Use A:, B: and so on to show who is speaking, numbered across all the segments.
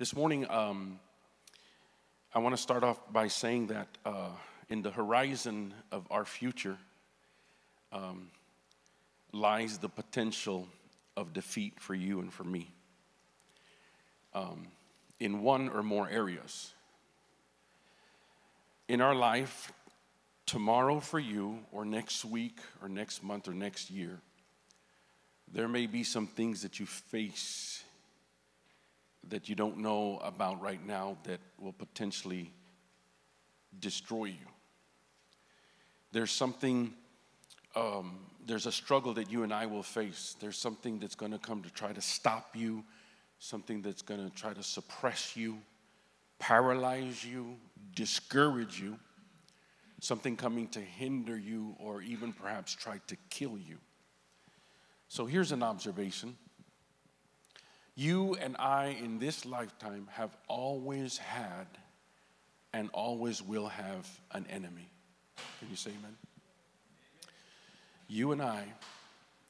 A: This morning, um, I want to start off by saying that uh, in the horizon of our future um, lies the potential of defeat for you and for me um, in one or more areas. In our life, tomorrow for you, or next week, or next month, or next year, there may be some things that you face that you don't know about right now that will potentially destroy you. There's something, um, there's a struggle that you and I will face. There's something that's going to come to try to stop you, something that's going to try to suppress you, paralyze you, discourage you, something coming to hinder you or even perhaps try to kill you. So here's an observation. You and I in this lifetime have always had and always will have an enemy. Can you say amen? You and I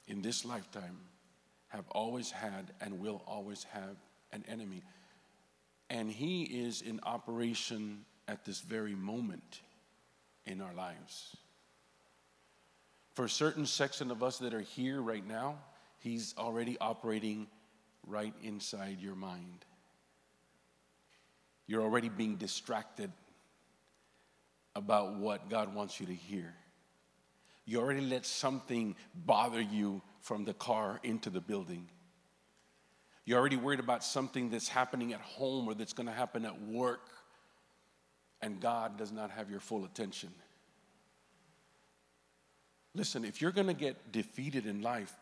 A: in this lifetime have always had and will always have an enemy. And he is in operation at this very moment in our lives. For a certain section of us that are here right now, he's already operating right inside your mind. You're already being distracted about what God wants you to hear. You already let something bother you from the car into the building. You're already worried about something that's happening at home or that's going to happen at work, and God does not have your full attention. Listen, if you're going to get defeated in life,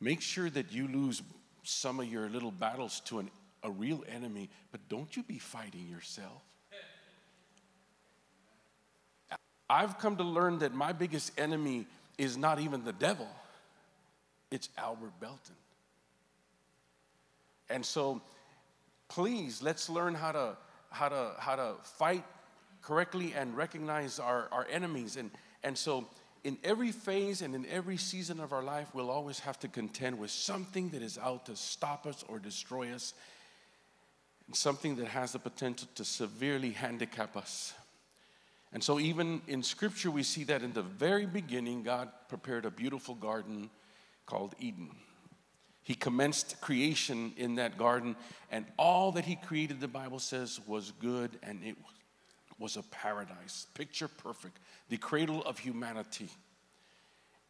A: make sure that you lose some of your little battles to an, a real enemy, but don't you be fighting yourself. I've come to learn that my biggest enemy is not even the devil, it's Albert Belton. And so, please, let's learn how to, how to, how to fight correctly and recognize our, our enemies. And, and so, in every phase and in every season of our life, we'll always have to contend with something that is out to stop us or destroy us, and something that has the potential to severely handicap us. And so, even in Scripture, we see that in the very beginning, God prepared a beautiful garden called Eden. He commenced creation in that garden, and all that He created, the Bible says, was good and it was a paradise, picture perfect, the cradle of humanity.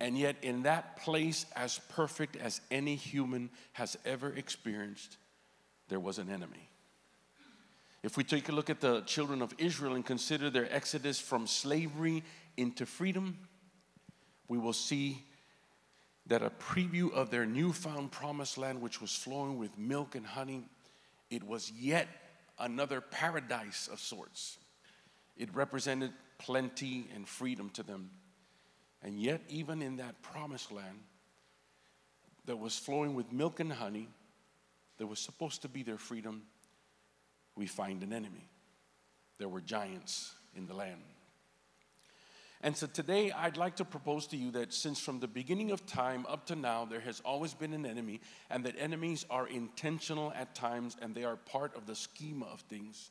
A: And yet, in that place, as perfect as any human has ever experienced, there was an enemy. If we take a look at the children of Israel and consider their exodus from slavery into freedom, we will see that a preview of their newfound promised land, which was flowing with milk and honey, it was yet another paradise of sorts. It represented plenty and freedom to them. And yet, even in that promised land that was flowing with milk and honey, that was supposed to be their freedom, we find an enemy. There were giants in the land. And so today I'd like to propose to you that since from the beginning of time up to now, there has always been an enemy, and that enemies are intentional at times and they are part of the schema of things.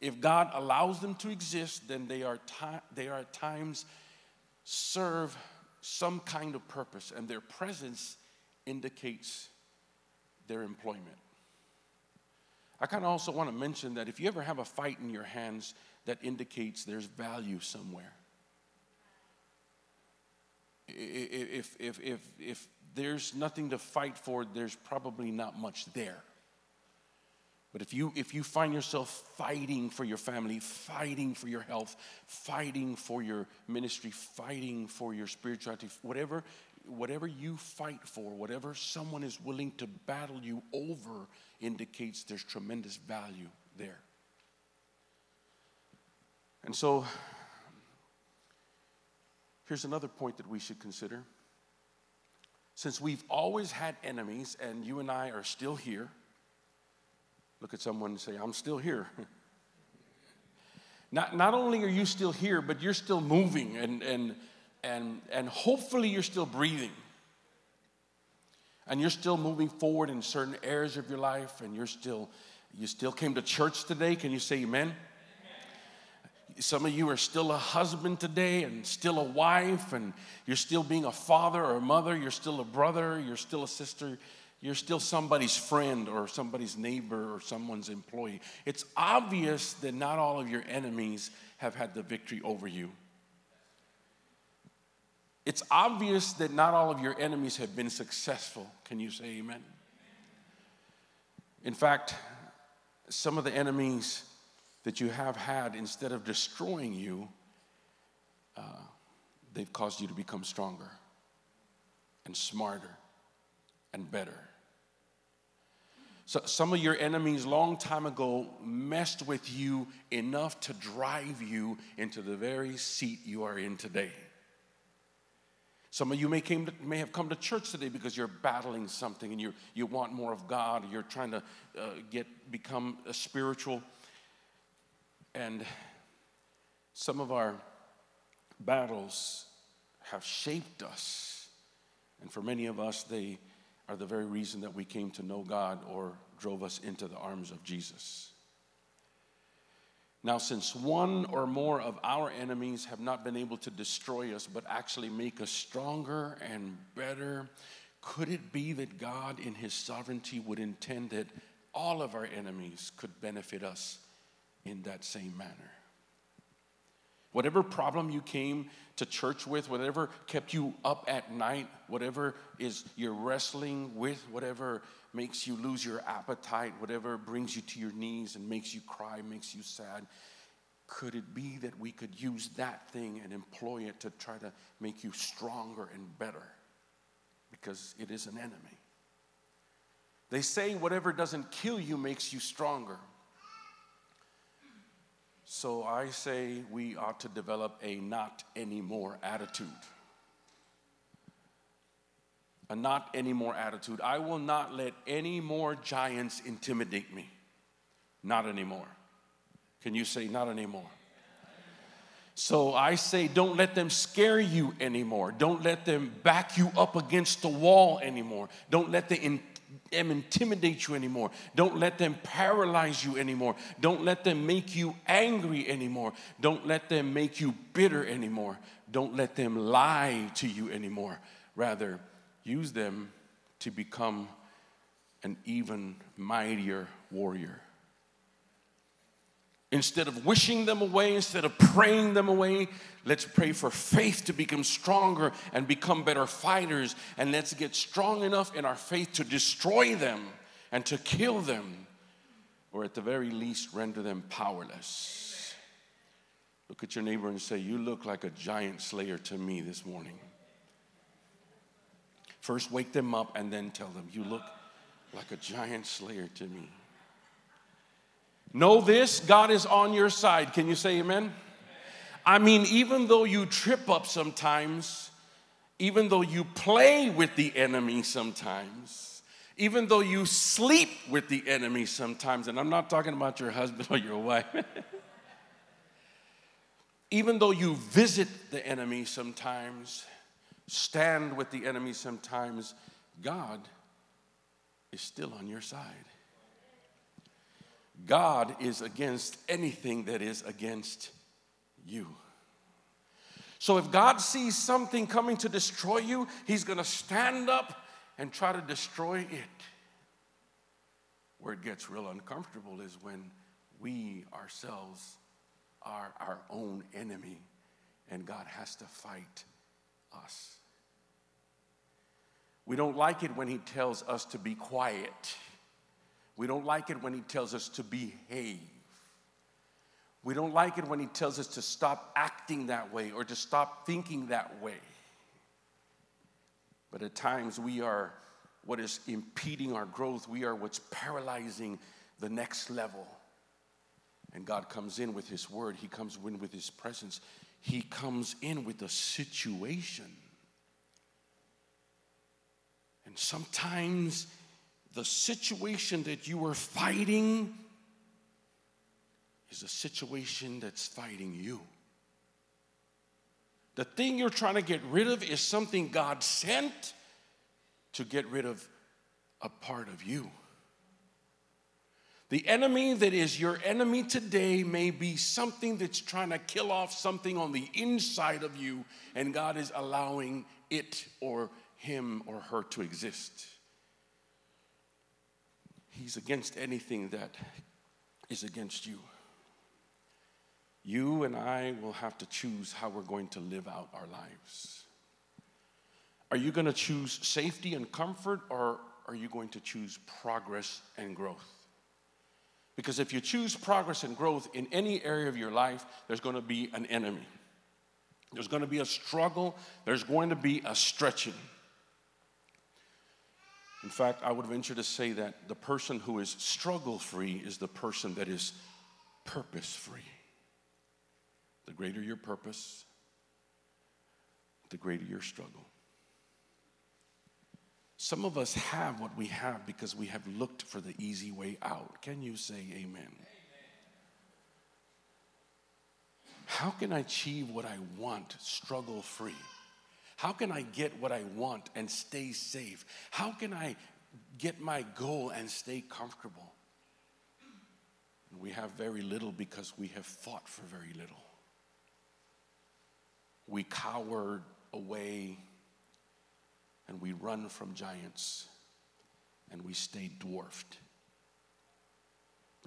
A: If God allows them to exist, then they are, ti- they are at times serve some kind of purpose, and their presence indicates their employment. I kind of also want to mention that if you ever have a fight in your hands, that indicates there's value somewhere. If, if, if, if there's nothing to fight for, there's probably not much there. But if you, if you find yourself fighting for your family, fighting for your health, fighting for your ministry, fighting for your spirituality, whatever, whatever you fight for, whatever someone is willing to battle you over, indicates there's tremendous value there. And so, here's another point that we should consider. Since we've always had enemies, and you and I are still here, Look at someone and say, I'm still here. not, not only are you still here, but you're still moving and, and, and, and hopefully you're still breathing. And you're still moving forward in certain areas of your life, and you're still You still came to church today. Can you say amen? Some of you are still a husband today and still a wife, and you're still being a father or a mother. You're still a brother. You're still a sister. You're still somebody's friend or somebody's neighbor or someone's employee. It's obvious that not all of your enemies have had the victory over you. It's obvious that not all of your enemies have been successful. Can you say amen? In fact, some of the enemies that you have had, instead of destroying you, uh, they've caused you to become stronger and smarter and better. So some of your enemies long time ago messed with you enough to drive you into the very seat you are in today. Some of you may, came to, may have come to church today because you're battling something and you, you want more of God. You're trying to uh, get become a spiritual. And some of our battles have shaped us. And for many of us, they are the very reason that we came to know God or drove us into the arms of Jesus. Now, since one or more of our enemies have not been able to destroy us, but actually make us stronger and better, could it be that God, in His sovereignty, would intend that all of our enemies could benefit us in that same manner? Whatever problem you came to church with, whatever kept you up at night, whatever is you're wrestling with, whatever makes you lose your appetite, whatever brings you to your knees and makes you cry, makes you sad, could it be that we could use that thing and employ it to try to make you stronger and better? Because it is an enemy. They say whatever doesn't kill you makes you stronger. So I say we ought to develop a not anymore attitude. A not anymore attitude. I will not let any more giants intimidate me. Not anymore. Can you say not anymore? So I say, don't let them scare you anymore. Don't let them back you up against the wall anymore. Don't let them them intimidate you anymore. Don't let them paralyze you anymore. Don't let them make you angry anymore. Don't let them make you bitter anymore. Don't let them lie to you anymore. Rather, use them to become an even mightier warrior. Instead of wishing them away, instead of praying them away, let's pray for faith to become stronger and become better fighters. And let's get strong enough in our faith to destroy them and to kill them, or at the very least, render them powerless. Look at your neighbor and say, You look like a giant slayer to me this morning. First, wake them up and then tell them, You look like a giant slayer to me. Know this God is on your side. Can you say amen? I mean, even though you trip up sometimes, even though you play with the enemy sometimes, even though you sleep with the enemy sometimes, and I'm not talking about your husband or your wife, even though you visit the enemy sometimes, stand with the enemy sometimes, God is still on your side. God is against anything that is against you. So if God sees something coming to destroy you, He's gonna stand up and try to destroy it. Where it gets real uncomfortable is when we ourselves are our own enemy and God has to fight us. We don't like it when He tells us to be quiet. We don't like it when he tells us to behave. We don't like it when he tells us to stop acting that way or to stop thinking that way. But at times we are what is impeding our growth, we are what's paralyzing the next level. And God comes in with His word, He comes in with His presence, He comes in with a situation. And sometimes the situation that you are fighting is a situation that's fighting you. The thing you're trying to get rid of is something God sent to get rid of a part of you. The enemy that is your enemy today may be something that's trying to kill off something on the inside of you, and God is allowing it or him or her to exist. He's against anything that is against you. You and I will have to choose how we're going to live out our lives. Are you going to choose safety and comfort, or are you going to choose progress and growth? Because if you choose progress and growth in any area of your life, there's going to be an enemy. There's going to be a struggle. There's going to be a stretching. In fact, I would venture to say that the person who is struggle free is the person that is purpose free. The greater your purpose, the greater your struggle. Some of us have what we have because we have looked for the easy way out. Can you say amen? amen? How can I achieve what I want struggle free? How can I get what I want and stay safe? How can I get my goal and stay comfortable? We have very little because we have fought for very little. We cowered away and we run from giants and we stay dwarfed.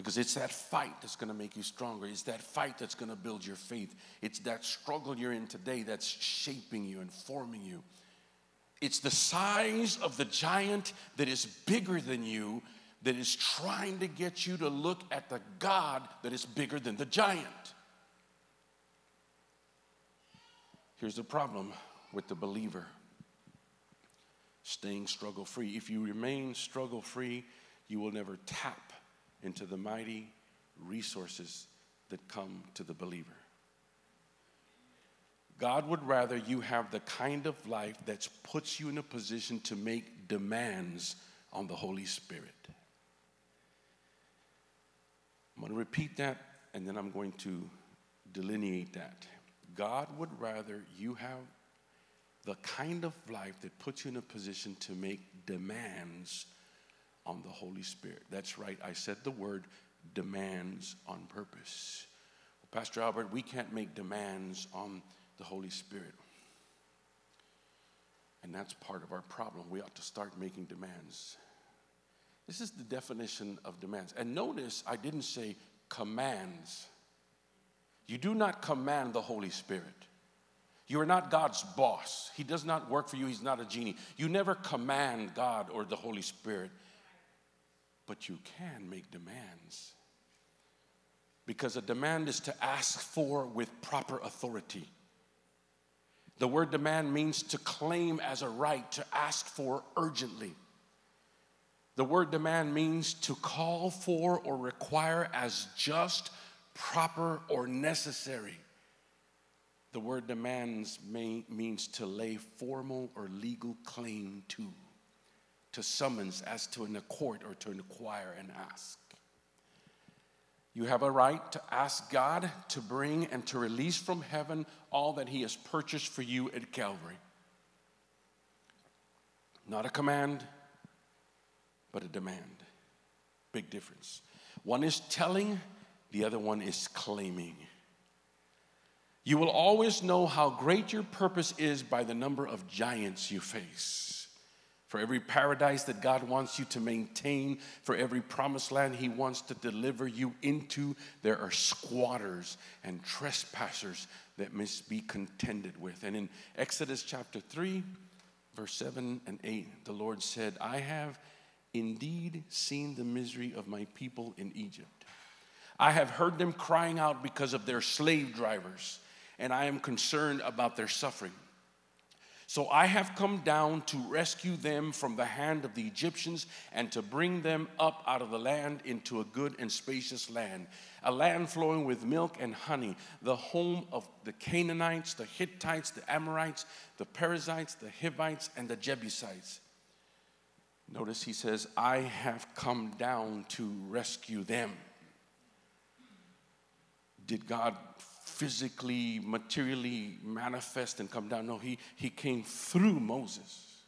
A: Because it's that fight that's going to make you stronger. It's that fight that's going to build your faith. It's that struggle you're in today that's shaping you and forming you. It's the size of the giant that is bigger than you that is trying to get you to look at the God that is bigger than the giant. Here's the problem with the believer staying struggle free. If you remain struggle free, you will never tap into the mighty resources that come to the believer. God would rather you have the kind of life that puts you in a position to make demands on the Holy Spirit. I'm going to repeat that and then I'm going to delineate that. God would rather you have the kind of life that puts you in a position to make demands on the Holy Spirit. That's right, I said the word demands on purpose. Well, Pastor Albert, we can't make demands on the Holy Spirit. And that's part of our problem. We ought to start making demands. This is the definition of demands. And notice I didn't say commands. You do not command the Holy Spirit. You are not God's boss. He does not work for you. He's not a genie. You never command God or the Holy Spirit, but you can make demands. Because a demand is to ask for with proper authority. The word demand means to claim as a right, to ask for urgently. The word demand means to call for or require as just, proper, or necessary. The word demands may, means to lay formal or legal claim to, to summons as to in a court or to inquire and ask. You have a right to ask God to bring and to release from heaven all that He has purchased for you at Calvary. Not a command, but a demand. Big difference. One is telling, the other one is claiming. You will always know how great your purpose is by the number of giants you face. For every paradise that God wants you to maintain, for every promised land He wants to deliver you into, there are squatters and trespassers that must be contended with. And in Exodus chapter 3, verse 7 and 8, the Lord said, I have indeed seen the misery of my people in Egypt. I have heard them crying out because of their slave drivers and I am concerned about their suffering. So I have come down to rescue them from the hand of the Egyptians and to bring them up out of the land into a good and spacious land, a land flowing with milk and honey, the home of the Canaanites, the Hittites, the Amorites, the Perizzites, the Hivites, and the Jebusites. Notice he says, I have come down to rescue them. Did God physically, materially manifest and come down. No, he, he came through Moses.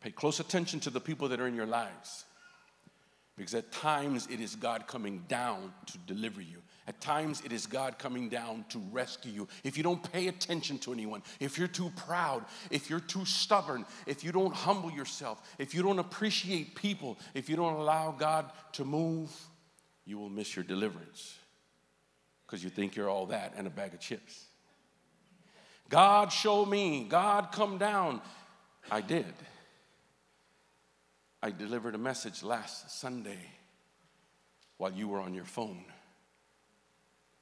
A: Pay close attention to the people that are in your lives. Because at times it is God coming down to deliver you. At times it is God coming down to rescue you. If you don't pay attention to anyone, if you're too proud, if you're too stubborn, if you don't humble yourself, if you don't appreciate people, if you don't allow God to move, you will miss your deliverance because you think you're all that and a bag of chips. God, show me. God, come down. I did. I delivered a message last Sunday while you were on your phone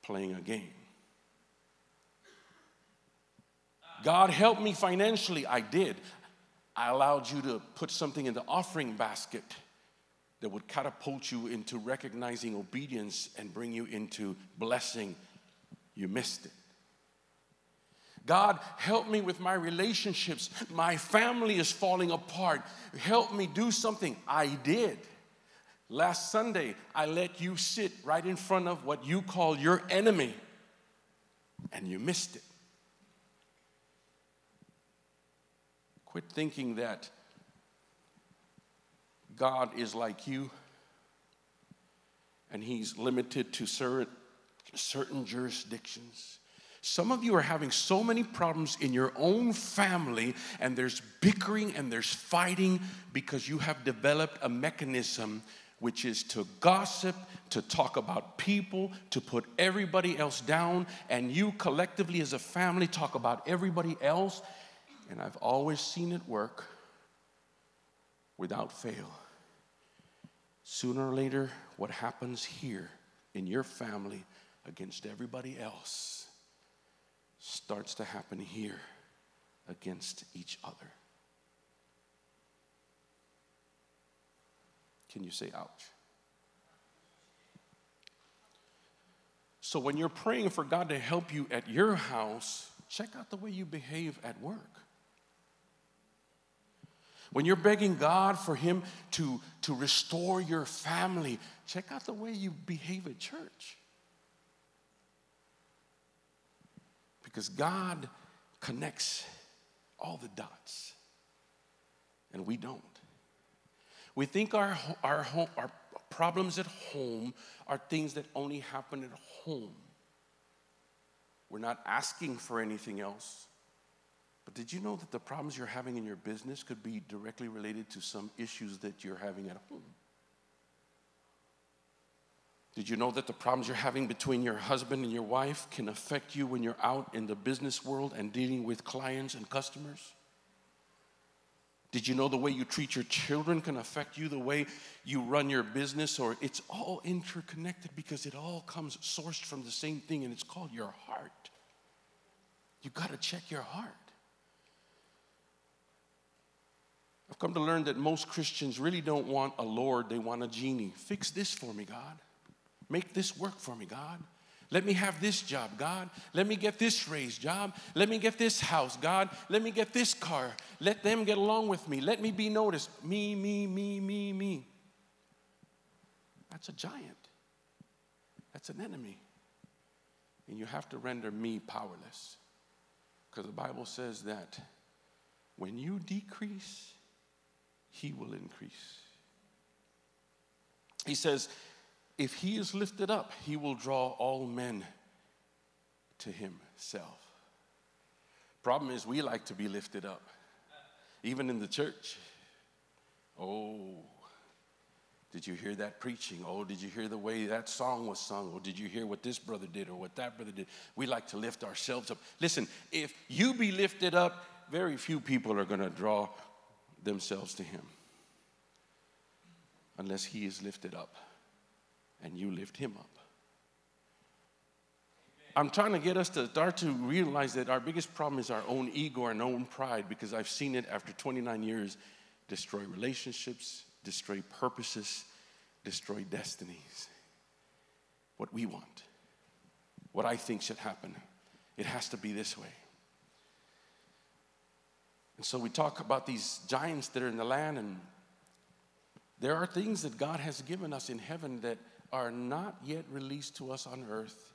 A: playing a game. God help me financially. I did. I allowed you to put something in the offering basket that would catapult you into recognizing obedience and bring you into blessing. You missed it. God, help me with my relationships. My family is falling apart. Help me do something. I did. Last Sunday, I let you sit right in front of what you call your enemy, and you missed it. Quit thinking that God is like you and He's limited to certain, jurisdictions. Some of you are having so many problems in your own family, and there's bickering and there's fighting because you have developed a mechanism which is to gossip, to talk about people, to put everybody else down, and you collectively as a family talk about everybody else. And I've always seen it work without fail. Sooner or later, what happens here in your family against everybody else starts to happen here against each other. Can you say ouch? So when you're praying for God to help you at your house, check out the way you behave at work. When you're begging God for Him to, to restore your family, check out the way you behave at church. Because God connects all the dots, and we don't. We think our, our, home, our problems at home are things that only happen at home. We're not asking for anything else. But did you know that the problems you're having in your business could be directly related to some issues that you're having at home? Did you know that the problems you're having between your husband and your wife can affect you when you're out in the business world and dealing with clients and customers? Did you know the way you treat your children can affect you the way you run your business? Or it's all interconnected because it all comes sourced from the same thing and it's called your heart. You got to check your heart. I've come to learn that most Christians really don't want a Lord, they want a genie. Fix this for me, God. Make this work for me, God. Let me have this job, God. Let me get this raise job. Let me get this house, God. Let me get this car. Let them get along with me. Let me be noticed. Me, me, me, me, me. That's a giant. That's an enemy. And you have to render me powerless. Because the Bible says that when you decrease, he will increase. He says, if he is lifted up, he will draw all men to himself. Problem is, we like to be lifted up, even in the church. Oh, did you hear that preaching? Oh, did you hear the way that song was sung? Or did you hear what this brother did or what that brother did? We like to lift ourselves up. Listen, if you be lifted up, very few people are going to draw themselves to him unless he is lifted up and you lift him up. I'm trying to get us to start to realize that our biggest problem is our own ego, our own pride, because I've seen it after 29 years destroy relationships, destroy purposes, destroy destinies. What we want, what I think should happen. It has to be this way. And so we talk about these giants that are in the land, and there are things that God has given us in heaven that are not yet released to us on earth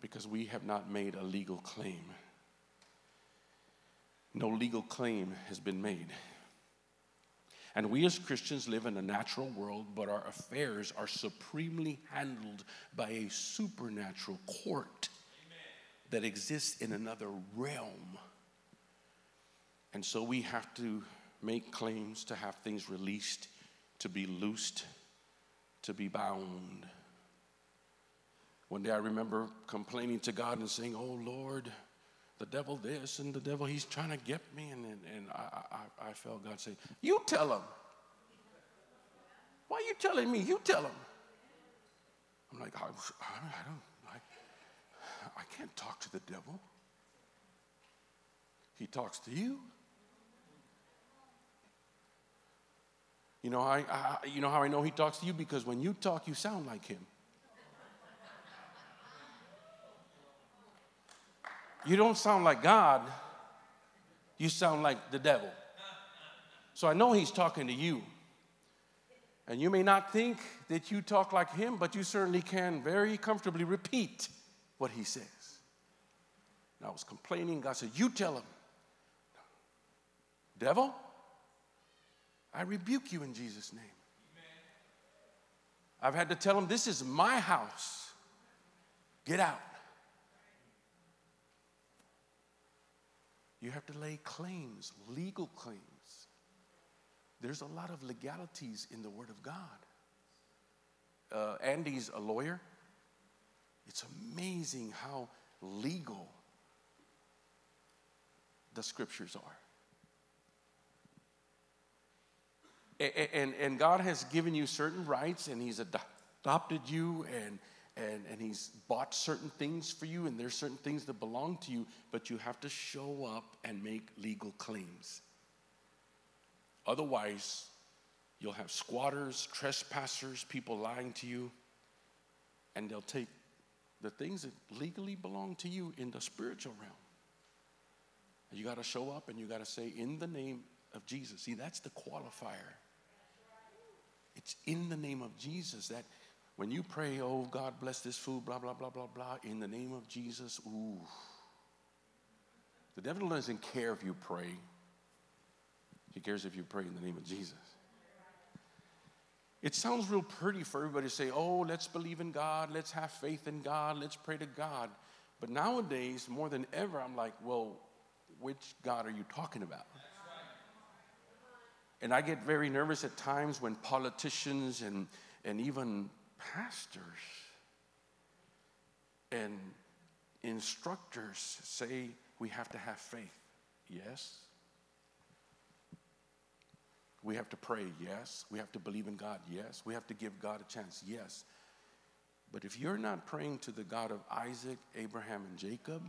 A: because we have not made a legal claim. No legal claim has been made. And we as Christians live in a natural world, but our affairs are supremely handled by a supernatural court that exists in another realm. And so we have to make claims to have things released, to be loosed, to be bound. One day I remember complaining to God and saying, Oh Lord, the devil this and the devil, he's trying to get me. And, and, and I, I, I felt God say, You tell him. Why are you telling me? You tell him. I'm like, I, I don't, I, I can't talk to the devil. He talks to you. You know, I, I, you know how I know he talks to you? Because when you talk, you sound like him. You don't sound like God, you sound like the devil. So I know he's talking to you. And you may not think that you talk like him, but you certainly can very comfortably repeat what he says. And I was complaining. God said, You tell him. Devil, I rebuke you in Jesus' name. I've had to tell him, This is my house. Get out. You have to lay claims, legal claims. There's a lot of legalities in the Word of God. Uh, Andy's a lawyer. It's amazing how legal the scriptures are. And, and, and, God has given you certain rights, and He's adopted you, and, and, and He's bought certain things for you, and there's certain things that belong to you, but you have to show up and make legal claims. Otherwise, you'll have squatters, trespassers, people lying to you, and they'll take the things that legally belong to you in the spiritual realm. You got to show up and you got to say, in the name of Jesus. See, that's the qualifier. It's in the name of Jesus that when you pray, oh, God bless this food, blah, blah, blah, blah, blah, in the name of Jesus, ooh. The devil doesn't care if you pray, he cares if you pray in the name of Jesus. It sounds real pretty for everybody to say, oh, let's believe in God, let's have faith in God, let's pray to God. But nowadays, more than ever, I'm like, well, which God are you talking about? And I get very nervous at times when politicians and, and even pastors and instructors say we have to have faith. Yes. We have to pray. Yes. We have to believe in God. Yes. We have to give God a chance. Yes. But if you're not praying to the God of Isaac, Abraham, and Jacob,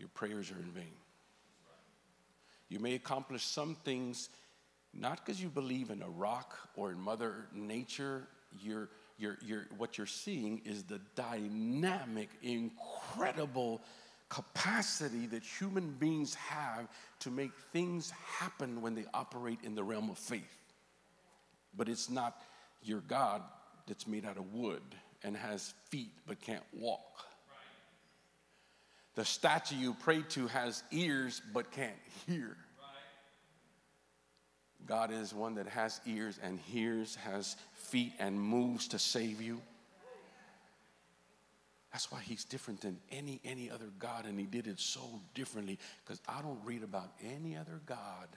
A: your prayers are in vain. You may accomplish some things not because you believe in a rock or in Mother Nature. You're, you're, you're, what you're seeing is the dynamic, incredible capacity that human beings have to make things happen when they operate in the realm of faith. But it's not your God that's made out of wood and has feet but can't walk. The statue you pray to has ears but can't hear. God is one that has ears and hears, has feet and moves to save you. That's why he's different than any any other God, and he did it so differently. Because I don't read about any other God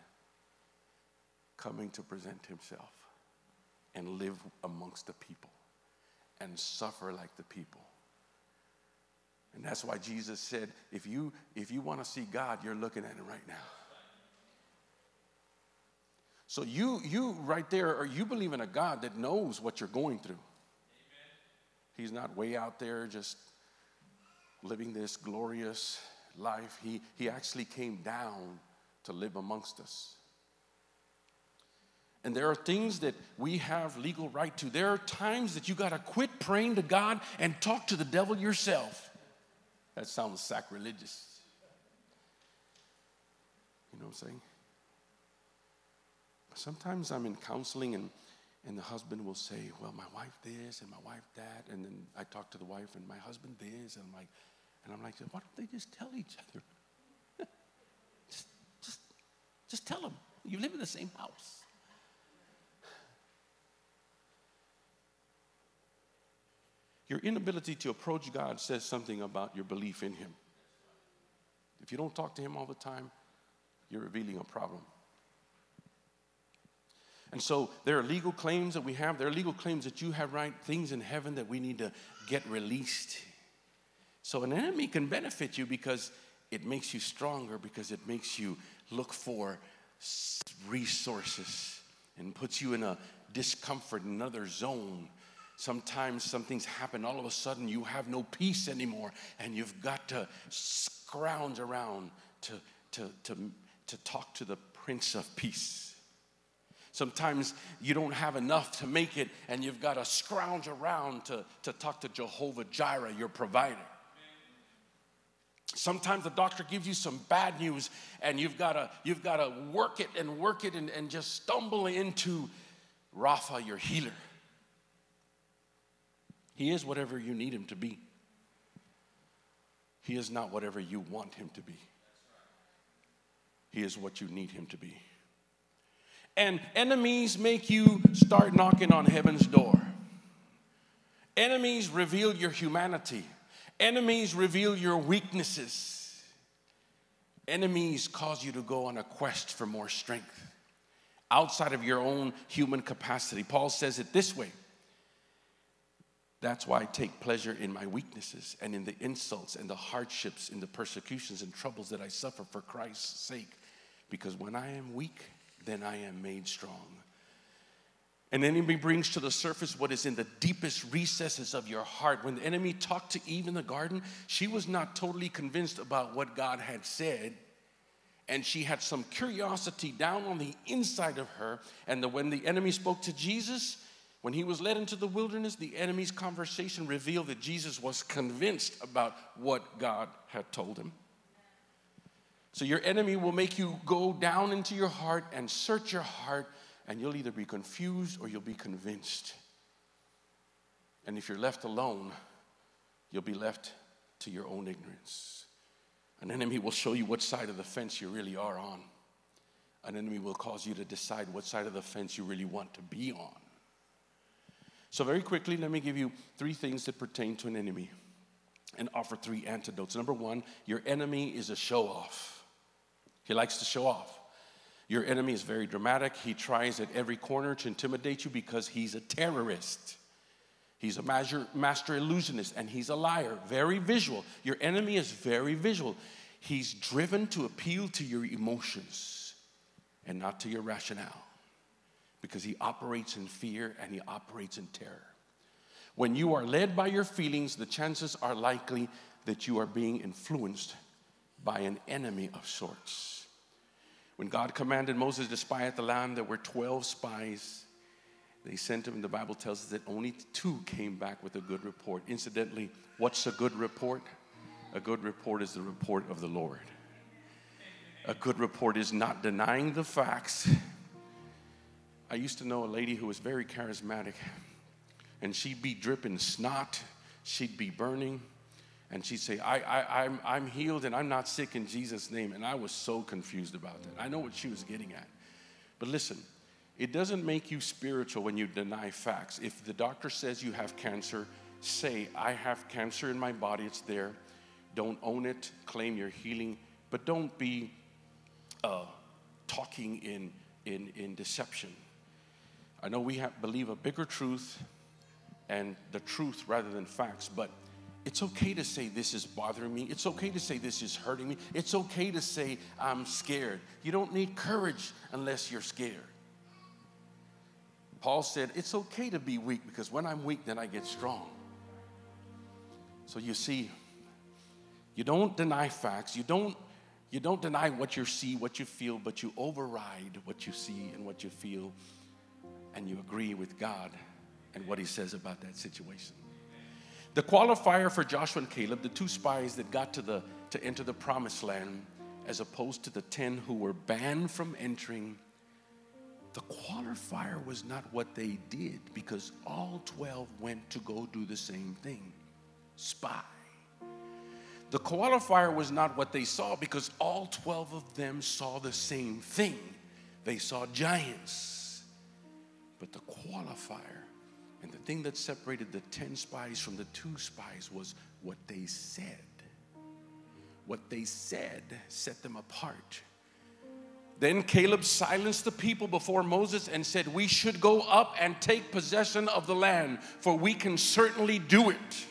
A: coming to present himself and live amongst the people and suffer like the people. And that's why Jesus said, if you if you want to see God, you're looking at him right now. So you you right there, or you believe in a God that knows what you're going through. Amen. He's not way out there just living this glorious life. He he actually came down to live amongst us. And there are things that we have legal right to. There are times that you got to quit praying to God and talk to the devil yourself. That sounds sacrilegious. You know what I'm saying? Sometimes I'm in counseling and, and the husband will say, Well, my wife this and my wife that. And then I talk to the wife and my husband this. And I'm like, and I'm like, why don't they just tell each other? just, just, just tell them. You live in the same house. Your inability to approach God says something about your belief in Him. If you don't talk to Him all the time, you're revealing a problem. And so there are legal claims that we have. There are legal claims that you have right things in heaven that we need to get released. So an enemy can benefit you because it makes you stronger, because it makes you look for resources and puts you in a discomfort, another zone. Sometimes something's happened, all of a sudden you have no peace anymore, and you've got to scrounge around to, to, to, to talk to the Prince of Peace. Sometimes you don't have enough to make it, and you've got to scrounge around to, to talk to Jehovah Jireh, your provider. Sometimes the doctor gives you some bad news, and you've got to you've got to work it and work it and, and just stumble into Rapha, your healer. He is whatever you need him to be. He is not whatever you want him to be. He is what you need him to be. And enemies make you start knocking on heaven's door. Enemies reveal your humanity. Enemies reveal your weaknesses. Enemies cause you to go on a quest for more strength outside of your own human capacity. Paul says it this way That's why I take pleasure in my weaknesses and in the insults and the hardships, in the persecutions and troubles that I suffer for Christ's sake. Because when I am weak, then I am made strong. And An enemy brings to the surface what is in the deepest recesses of your heart. When the enemy talked to Eve in the garden, she was not totally convinced about what God had said. And she had some curiosity down on the inside of her. And the, when the enemy spoke to Jesus, when he was led into the wilderness, the enemy's conversation revealed that Jesus was convinced about what God had told him. So your enemy will make you go down into your heart and search your heart, and you'll either be confused or you'll be convinced. And if you're left alone, you'll be left to your own ignorance. An enemy will show you what side of the fence you really are on. An enemy will cause you to decide what side of the fence you really want to be on. So, very quickly, let me give you three things that pertain to an enemy and offer three antidotes. Number one, your enemy is a show off. He likes to show off. Your enemy is very dramatic. He tries at every corner to intimidate you because he's a terrorist. He's a master, master illusionist and he's a liar, very visual. Your enemy is very visual. He's driven to appeal to your emotions and not to your rationale because he operates in fear and he operates in terror. When you are led by your feelings, the chances are likely that you are being influenced by an enemy of sorts. When God commanded Moses to spy out the land, there were 12 spies. They sent him, and the Bible tells us that only two came back with a good report. Incidentally, what's a good report? A good report is the report of the Lord. A good report is not denying the facts. I used to know a lady who was very charismatic, and she'd be dripping snot, she'd be burning, and she'd say, I, I, I'm, I'm healed and I'm not sick in Jesus' name. And I was so confused about that. I know what she was getting at. But listen, it doesn't make you spiritual when you deny facts. If the doctor says you have cancer, say, I have cancer in my body, it's there. Don't own it, claim your healing, but don't be uh, talking in, in, in deception. I know we have, believe a bigger truth and the truth rather than facts, but it's okay to say this is bothering me. It's okay to say this is hurting me. It's okay to say I'm scared. You don't need courage unless you're scared. Paul said, It's okay to be weak because when I'm weak, then I get strong. So you see, you don't deny facts. You don't, you don't deny what you see, what you feel, but you override what you see and what you feel, and you agree with God and what He says about that situation. The qualifier for Joshua and Caleb, the two spies that got to, the, to enter the promised land, as opposed to the 10 who were banned from entering, the qualifier was not what they did because all 12 went to go do the same thing spy. The qualifier was not what they saw because all 12 of them saw the same thing. they saw giants. But the qualifier and the thing that separated the 10 spies from the two spies was what they said. What they said set them apart. Then Caleb silenced the people before Moses and said, We should go up and take possession of the land, for we can certainly do it.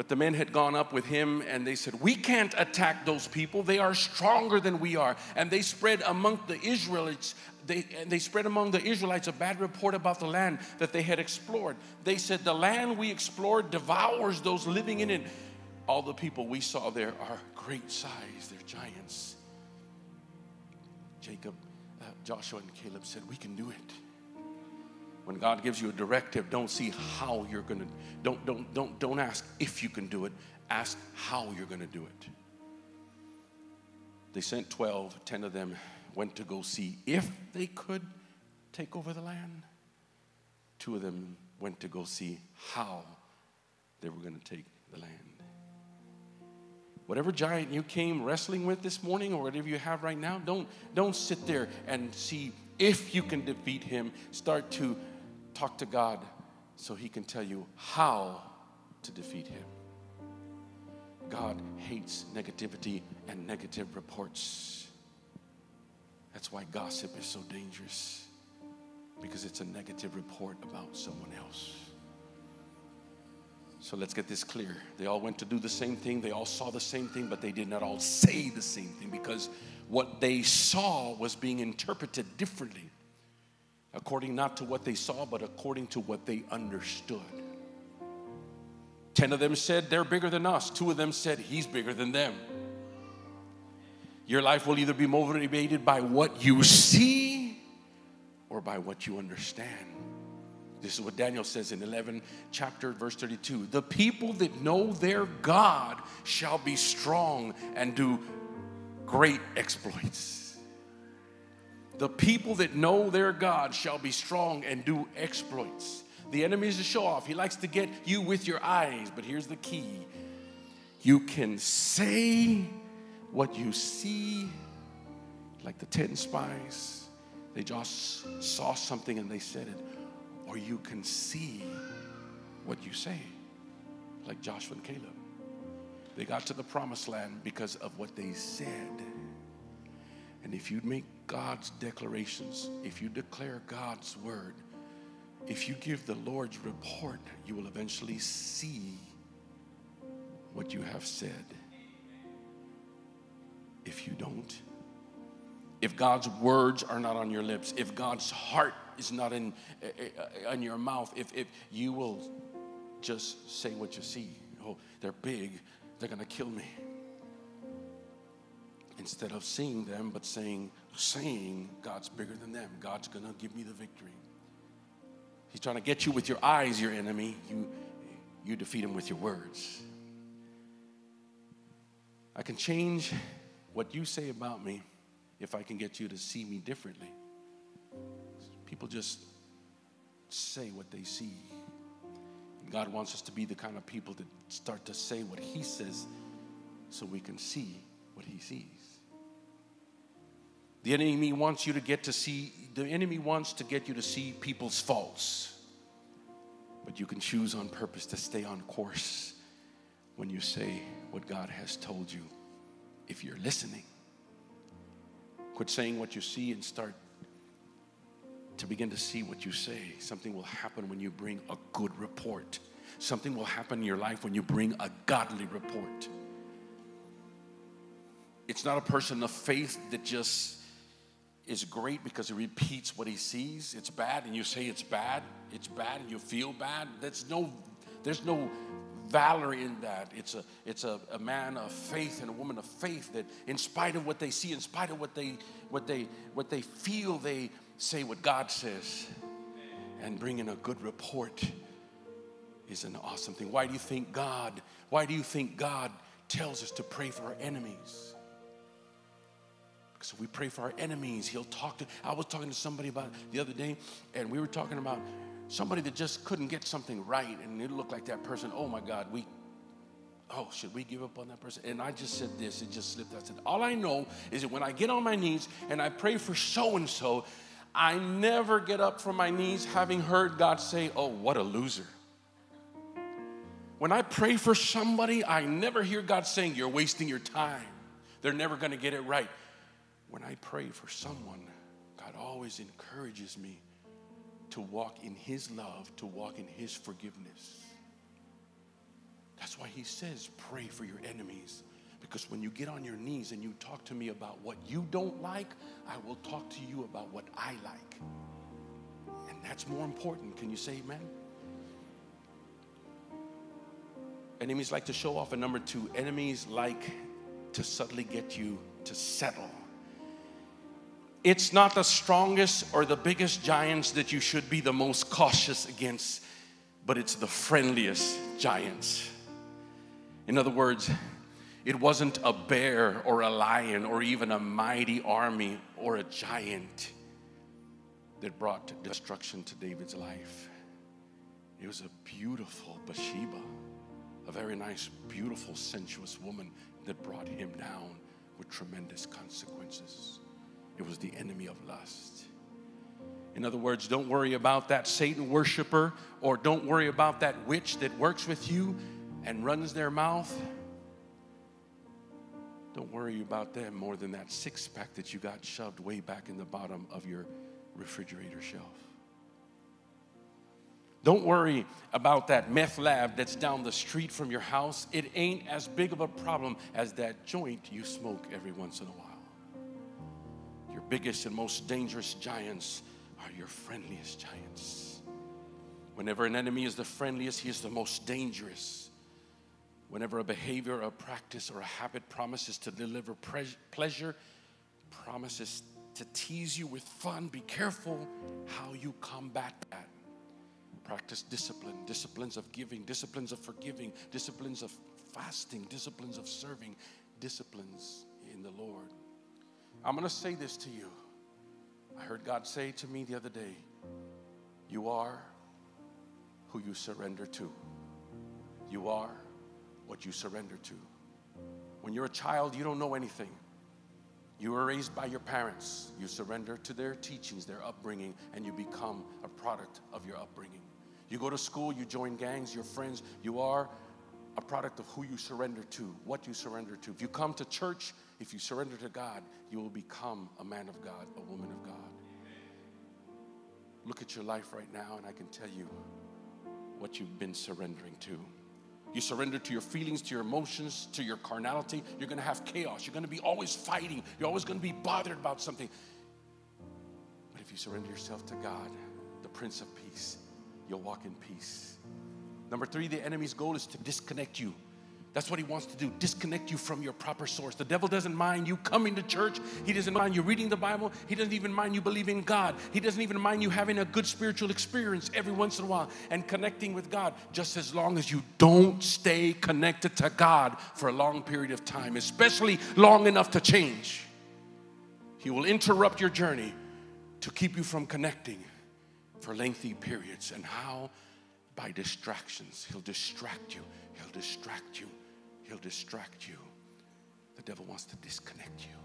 A: But the men had gone up with him and they said, We can't attack those people. They are stronger than we are. And they spread among the Israelites, they, they spread among the Israelites a bad report about the land that they had explored. They said, The land we explored devours those living in it. All the people we saw there are great size, they're giants. Jacob, uh, Joshua, and Caleb said, We can do it. When God gives you a directive, don't see how you're going to, don't, don't, don't, don't ask if you can do it, ask how you're going to do it. They sent 12, 10 of them went to go see if they could take over the land. Two of them went to go see how they were going to take the land. Whatever giant you came wrestling with this morning or whatever you have right now, don't, don't sit there and see if you can defeat him. Start to talk to God so He can tell you how to defeat Him. God hates negativity and negative reports. That's why gossip is so dangerous because it's a negative report about someone else. So let's get this clear. They all went to do the same thing, they all saw the same thing, but they did not all say the same thing because what they saw was being interpreted differently according not to what they saw, but according to what they understood. Ten of them said, They're bigger than us. Two of them said, He's bigger than them. Your life will either be motivated by what you see or by what you understand. This is what Daniel says in 11 chapter verse 32. The people that know their God shall be strong and do great exploits. The people that know their God shall be strong and do exploits. The enemy is a show off. He likes to get you with your eyes, but here's the key you can say what you see, like the 10 spies. They just saw something and they said it. Or you can see what you say, like Joshua and Caleb. They got to the promised land because of what they said. And if you make God's declarations, if you declare God's word, if you give the Lord's report, you will eventually see what you have said. If you don't, if God's words are not on your lips, if God's heart is not in, uh, in your mouth, if, if you will just say what you see, oh, they're big, they're gonna kill me. Instead of seeing them, but saying, saying God's bigger than them. God's going to give me the victory. He's trying to get you with your eyes, your enemy. You, you defeat him with your words. I can change what you say about me if I can get you to see me differently. People just say what they see. God wants us to be the kind of people that start to say what He says so we can see what He sees. The enemy wants you to get to see, the enemy wants to get you to see people's faults. But you can choose on purpose to stay on course when you say what God has told you if you're listening. Quit saying what you see and start to begin to see what you say. Something will happen when you bring a good report. Something will happen in your life when you bring a godly report. It's not a person of faith that just is great because he repeats what he sees. It's bad, and you say it's bad. It's bad, and you feel bad. There's no, there's no valor in that. It's a, it's a, a man of faith and a woman of faith that, in spite of what they see, in spite of what they, what they, what they feel, they say what God says, and bring in a good report is an awesome thing. Why do you think God? Why do you think God tells us to pray for our enemies? So we pray for our enemies. He'll talk to. I was talking to somebody about the other day, and we were talking about somebody that just couldn't get something right, and it looked like that person. Oh my God, we. oh, should we give up on that person? And I just said this, it just slipped. I said, all I know is that when I get on my knees and I pray for so and so, I never get up from my knees having heard God say, oh, what a loser. When I pray for somebody, I never hear God saying, you're wasting your time. They're never going to get it right. When I pray for someone, God always encourages me to walk in His love, to walk in His forgiveness. That's why He says, pray for your enemies. Because when you get on your knees and you talk to me about what you don't like, I will talk to you about what I like. And that's more important. Can you say amen? Enemies like to show off. And number two, enemies like to subtly get you to settle. It's not the strongest or the biggest giants that you should be the most cautious against, but it's the friendliest giants. In other words, it wasn't a bear or a lion or even a mighty army or a giant that brought destruction to David's life. It was a beautiful Bathsheba, a very nice, beautiful, sensuous woman that brought him down with tremendous consequences. It was the enemy of lust. In other words, don't worry about that Satan worshiper or don't worry about that witch that works with you and runs their mouth. Don't worry about them more than that six pack that you got shoved way back in the bottom of your refrigerator shelf. Don't worry about that meth lab that's down the street from your house. It ain't as big of a problem as that joint you smoke every once in a while. Your biggest and most dangerous giants are your friendliest giants. Whenever an enemy is the friendliest, he is the most dangerous. Whenever a behavior, a practice, or a habit promises to deliver pleasure, promises to tease you with fun, be careful how you combat that. Practice discipline, disciplines of giving, disciplines of forgiving, disciplines of fasting, disciplines of serving, disciplines in the Lord. I'm going to say this to you. I heard God say to me the other day, You are who you surrender to. You are what you surrender to. When you're a child, you don't know anything. You were raised by your parents. You surrender to their teachings, their upbringing, and you become a product of your upbringing. You go to school, you join gangs, your friends. You are a product of who you surrender to, what you surrender to. If you come to church, if you surrender to God, you will become a man of God, a woman of God. Look at your life right now, and I can tell you what you've been surrendering to. You surrender to your feelings, to your emotions, to your carnality. You're going to have chaos. You're going to be always fighting. You're always going to be bothered about something. But if you surrender yourself to God, the Prince of Peace, you'll walk in peace. Number three, the enemy's goal is to disconnect you that's what he wants to do disconnect you from your proper source. The devil doesn't mind you coming to church. He doesn't mind you reading the Bible. He doesn't even mind you believing God. He doesn't even mind you having a good spiritual experience every once in a while and connecting with God, just as long as you don't stay connected to God for a long period of time, especially long enough to change. He will interrupt your journey to keep you from connecting for lengthy periods. And how? By distractions. He'll distract you. He'll distract you He'll distract you. The devil wants to disconnect you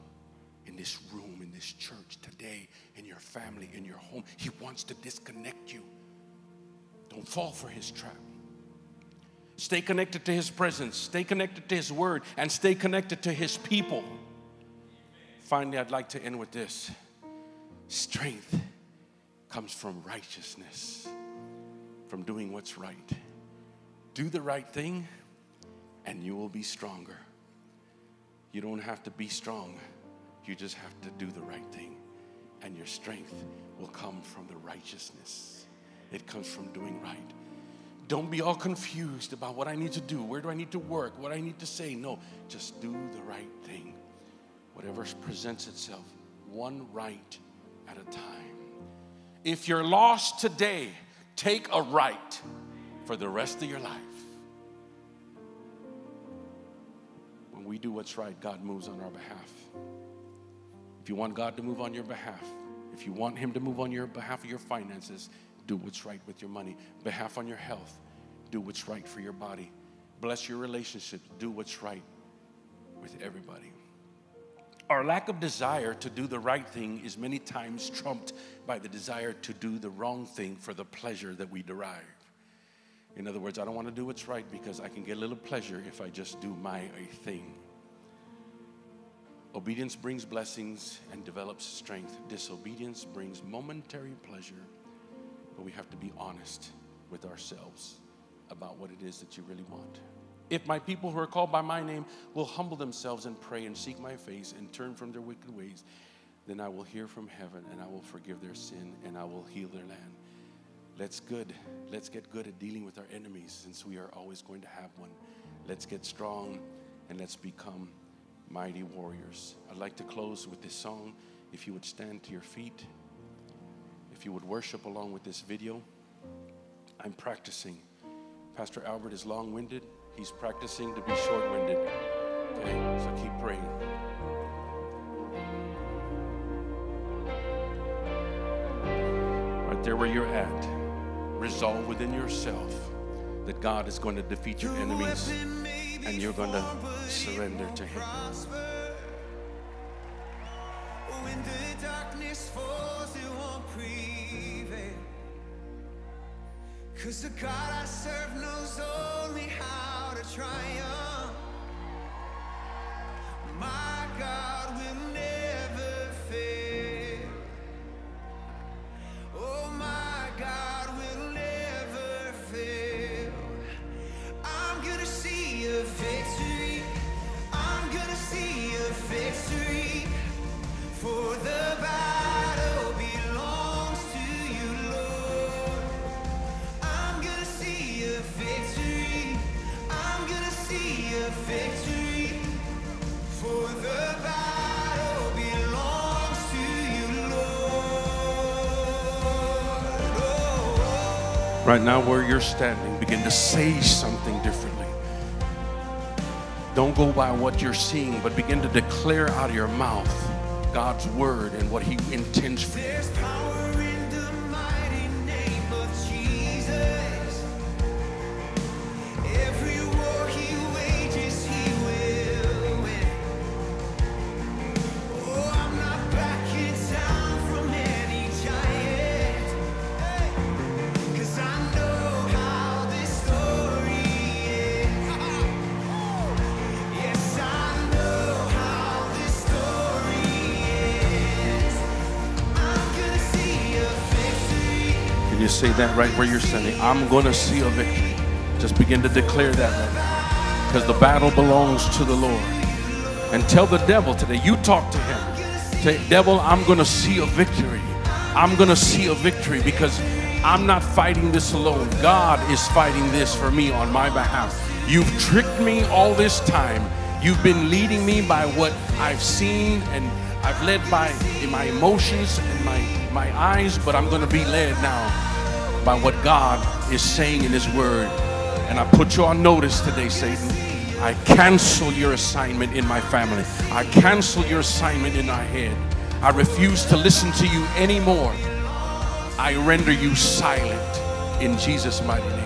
A: in this room, in this church, today, in your family, in your home. He wants to disconnect you. Don't fall for his trap. Stay connected to his presence, stay connected to his word, and stay connected to his people. Finally, I'd like to end with this strength comes from righteousness, from doing what's right. Do the right thing and you will be stronger. You don't have to be strong, you just have to do the right thing. And your strength will come from the righteousness, it comes from doing right. Don't be all confused about what I need to do, where do I need to work, what I need to say. No, just do the right thing. Whatever presents itself, one right at a time. If you're lost today, take a right for the rest of your life. when we do what's right, God moves on our behalf. If you want God to move on your behalf, if you want Him to move on your behalf of your finances, do what's right with your money. Behalf on your health, do what's right for your body. Bless your relationships. Do what's right with everybody. Our lack of desire to do the right thing is many times trumped by the desire to do the wrong thing for the pleasure that we derive. In other words, I don't want to do what's right because I can get a little pleasure if I just do my thing. Obedience brings blessings and develops strength. Disobedience brings momentary pleasure, but we have to be honest with ourselves about what it is that you really want. If my people who are called by my name will humble themselves and pray and seek my face and turn from their wicked ways, then I will hear from heaven and I will forgive their sin and I will heal their land. Let's good. Let's get good at dealing with our enemies since we are always going to have one. Let's get strong and let's become mighty warriors. I'd like to close with this song. If you would stand to your feet, if you would worship along with this video, I'm practicing. Pastor Albert is long winded, he's practicing to be short winded. Okay, so keep praying. Right there where you're at, resolve within yourself that God is going to defeat your enemies and you're going to surrender to Him. When oh, the darkness falls, it won't prevail. Cause the God I serve knows only how to triumph. My God will never Right now, where you're standing, begin to say something differently. Don't go by what you're seeing, but begin to declare out of your mouth God's word and what He intends for you. Right where you're standing? I'm gonna see a victory. Just begin to declare that right now. Because the battle belongs to the Lord. And tell the devil today, you talk to him. Say, devil, I'm gonna see a victory. I'm gonna see a victory because I'm not fighting this alone. God is fighting this for me on my behalf. You've tricked me all this time. You've been leading me by what I've seen and I've led by in my emotions and my, my eyes, but I'm gonna be led now by what God is saying in His Word. And I put you on notice today, Satan. I cancel your assignment in my family. I cancel your assignment in my head. I refuse to listen to you anymore. I render you silent in Jesus' mighty name.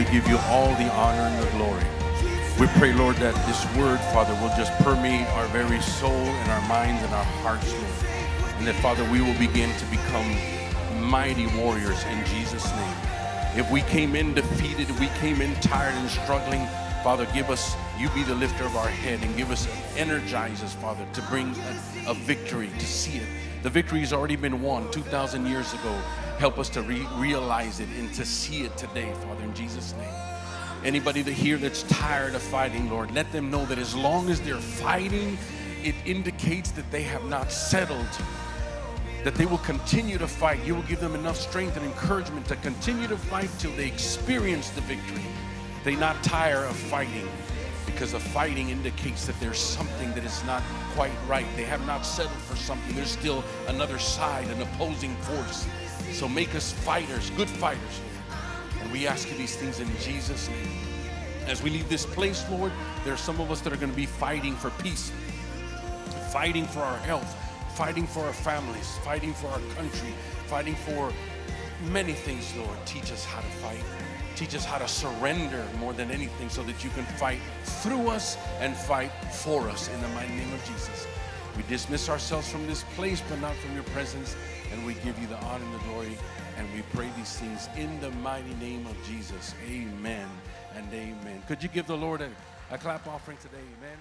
A: We give you all the honor and the glory. We pray, Lord, that this word, Father, will just permeate our very soul and our minds and our hearts, Lord. And that, Father, we will begin to become mighty warriors in Jesus' name. If we came in defeated, we came in tired and struggling, Father, give us, you be the lifter of our head and give us, energize us, Father, to bring a, a victory, to see it. The victory has already been won 2,000 years ago. Help us to re- realize it and to see it today, Father, in Jesus' name. Anybody that here that's tired of fighting, Lord, let them know that as long as they're fighting, it indicates that they have not settled that they will continue to fight. You will give them enough strength and encouragement to continue to fight till they experience the victory. They not tire of fighting because the fighting indicates that there's something that is not quite right. They have not settled for something. There's still another side, an opposing force. So make us fighters, good fighters. And we ask you these things in Jesus' name. As we leave this place, Lord, there are some of us that are going to be fighting for peace, fighting for our health, fighting for our families, fighting for our country, fighting for many things, Lord. Teach us how to fight. Teach us how to surrender more than anything so that you can fight through us and fight for us in the mighty name of Jesus. We dismiss ourselves from this place, but not from your presence, and we give you the honor and the glory, and we pray these things in the mighty name of Jesus. Amen and amen. Could you give the Lord a, a clap offering today? Amen.